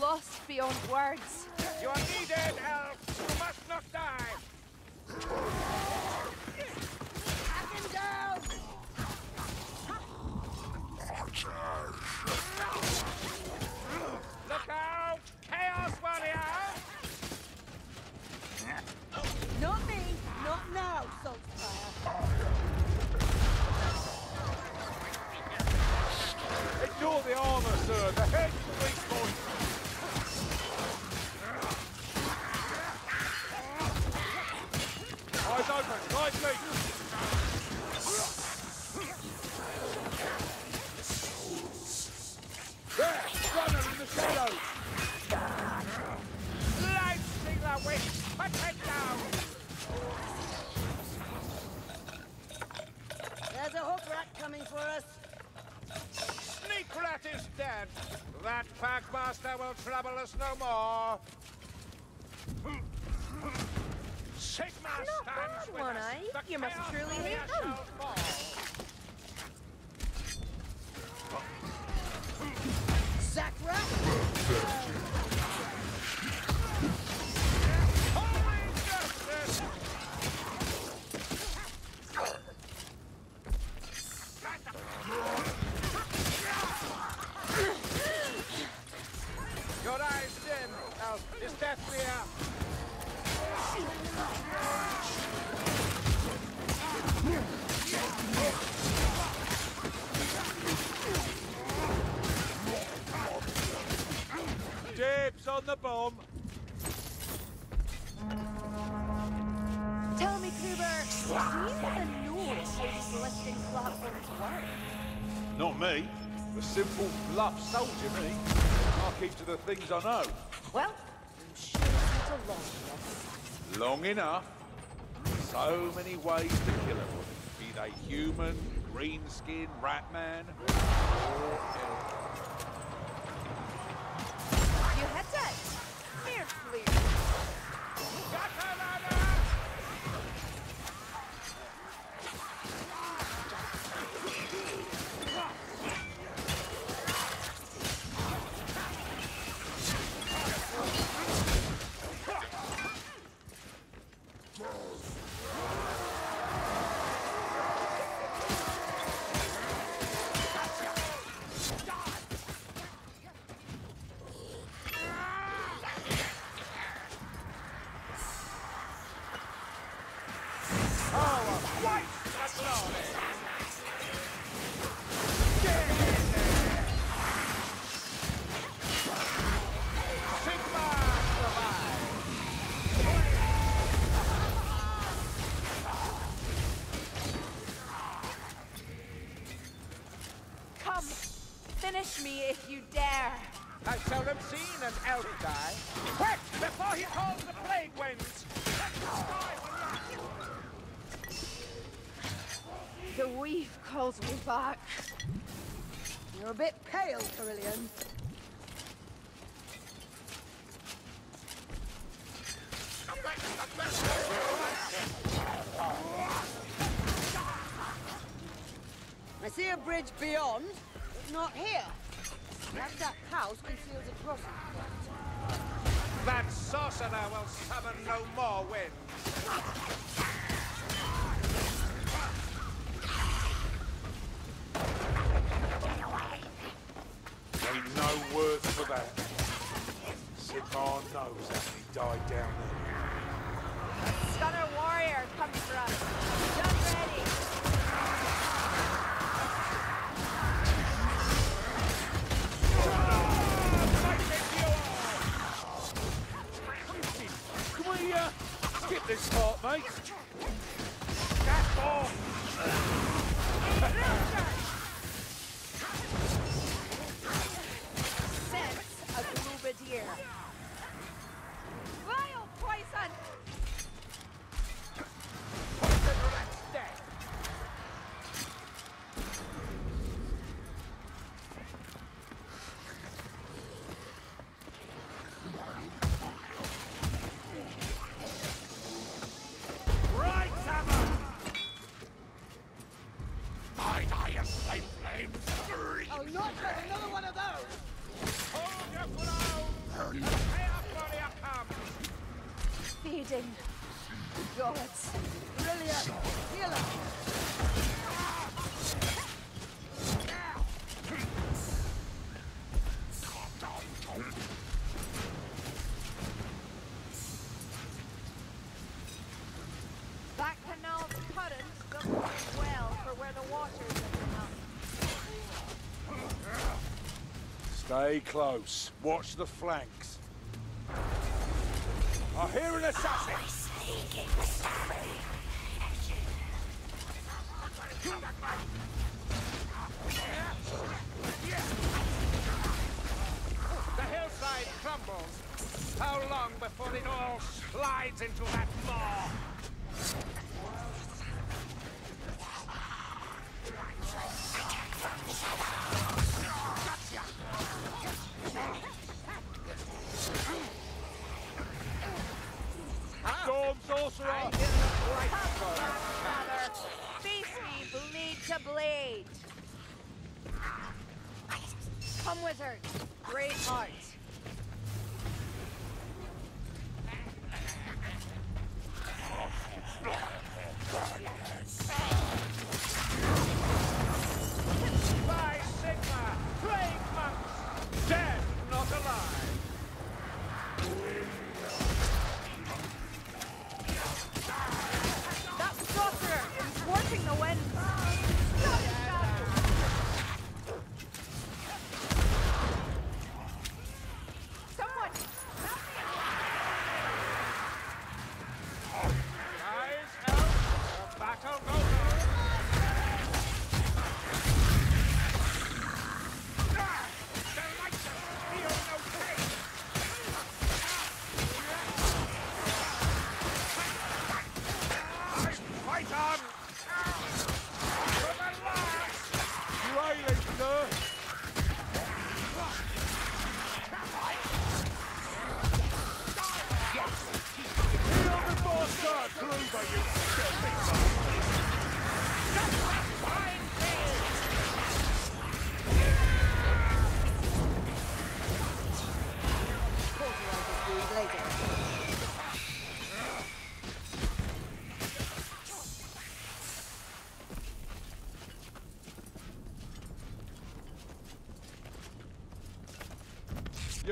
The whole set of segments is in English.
lost beyond words. You are needed, elves! You must not die! Have him down! Look out! Chaos warrior! Not me! Not now, Saltzpyre! Ignore the armor, sir. The head's for us. Sneak rat is dead. That packmaster will trouble us no more. Sigmar Not stands bad, with One us. Eye. The You must truly hate Warrior them. shall rat! A simple, bluff soldier, me. I'll keep to the things I know. Well, I'm sure it's not long enough. Long enough. So many ways to kill 'em. Be they human, green skin, rat man, or elf. You hit it! Fiercely! Sigmar finish me if you dare. I seldom seen an elf die. Quick, before he calls the plague winds! Let the weave calls me back. You're a bit pale, Kerillian. I see a bridge beyond, not here. Perhaps that house conceals a crossing point. That sorcerer will summon no more winds. Ain't no words for that. Sigmar knows how he died down there. Stunner warrior comes for us. Stay close. Watch the flanks. I hear an assassin! Oh, sneaking The hillside crumbles. How long before it all slides into that maw?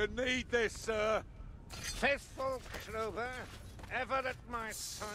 You need this, sir. Faithful Clover, ever at my side.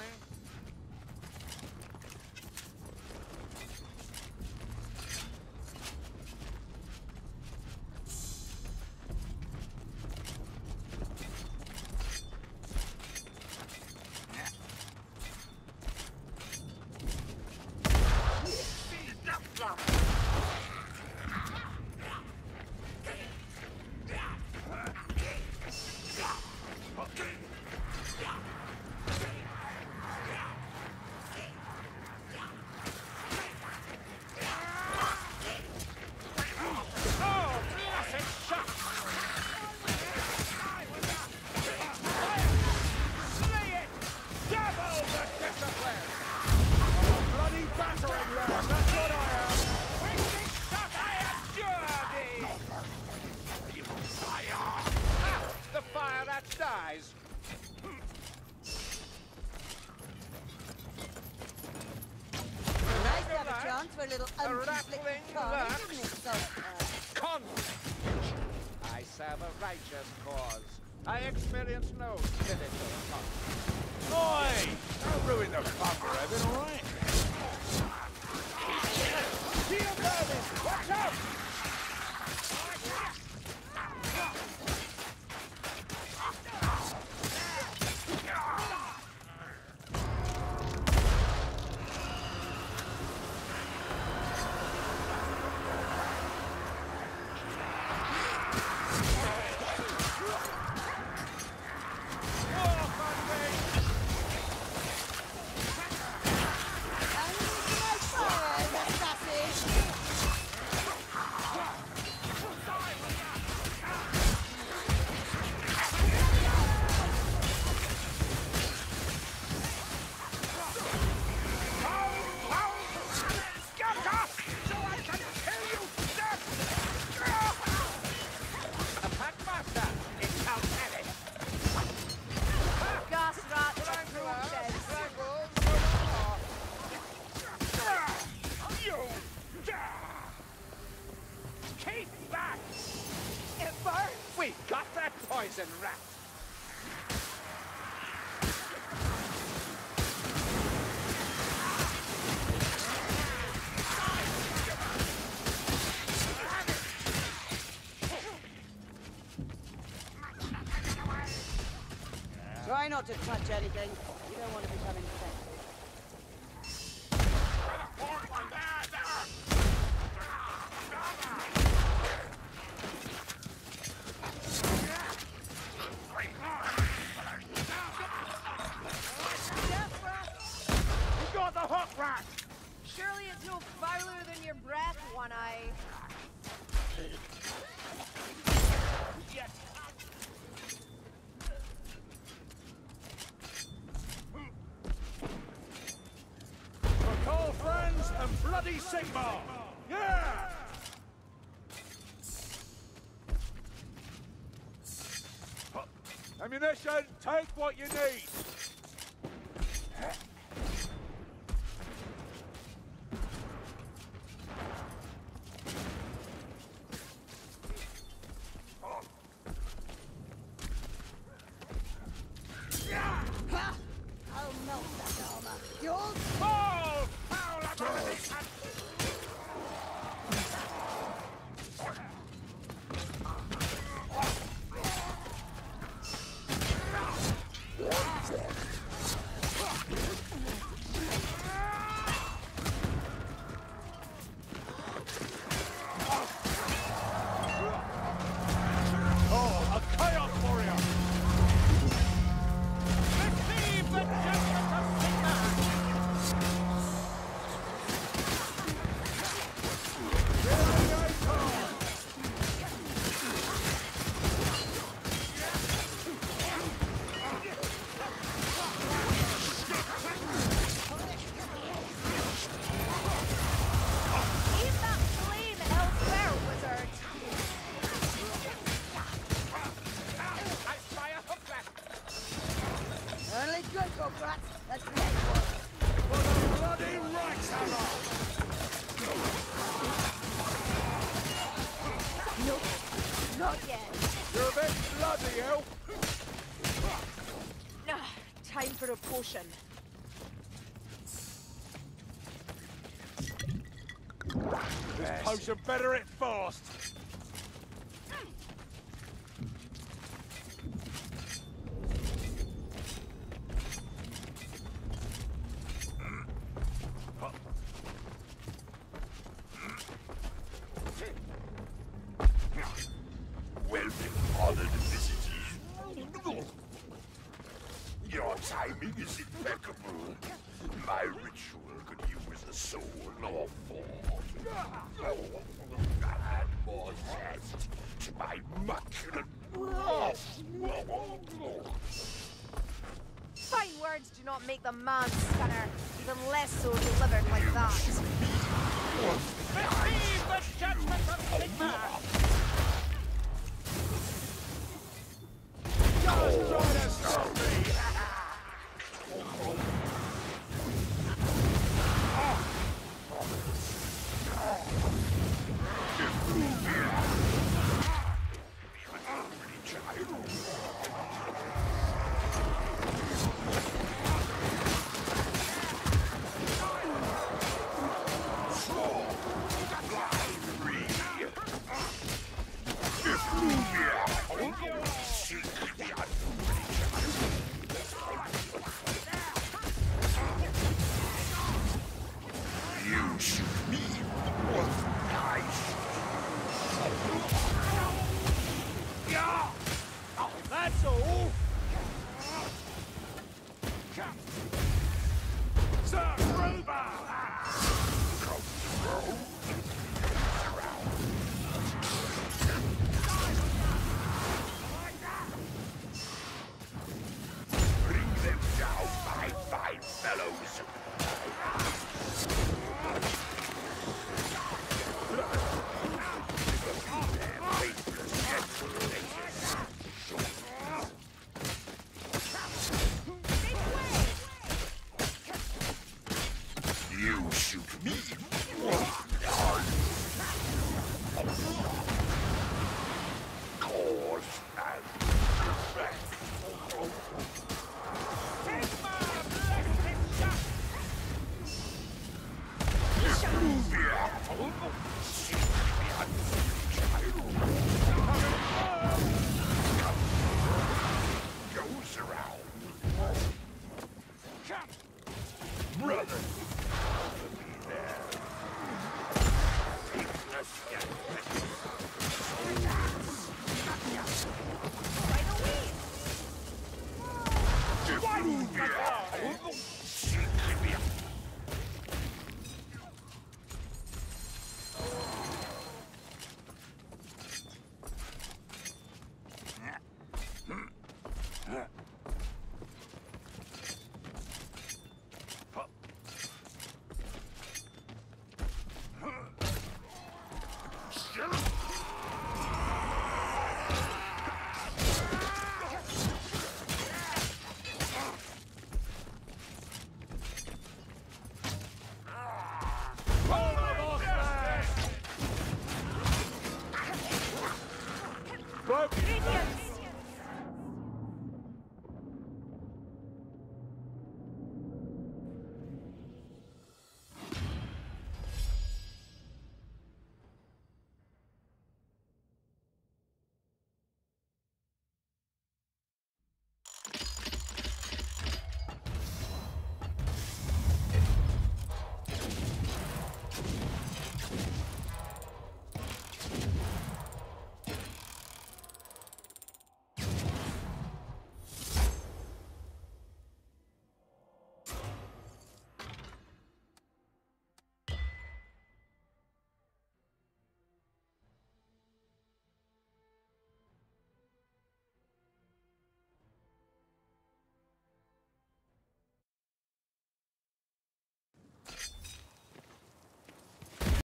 poison rat! Try not to touch anything. You don't want to be coming farther than your breath, One Eye. Yes. Recall friends and bloody Sigmar! Yeah! Ammunition, take what you need! Caution. This potion better it fast. Words do not make the man stunner, even less so delivered like that. Receive the judgment of Sigmar!